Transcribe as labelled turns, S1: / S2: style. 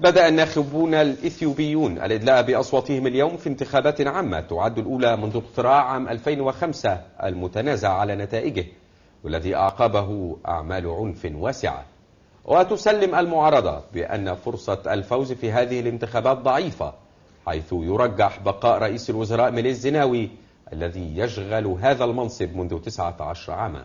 S1: بدأ الناخبون الإثيوبيون الإدلاء بأصواتهم اليوم في انتخابات عامة تعد الأولى منذ اقتراع عام 2005 المتنازع على نتائجه والذي أعقبه أعمال عنف واسعة. وتسلم المعارضة بأن فرصة الفوز في هذه الانتخابات ضعيفة حيث يرجح بقاء رئيس الوزراء ميليز زناوي الذي يشغل هذا المنصب منذ 19 عاما.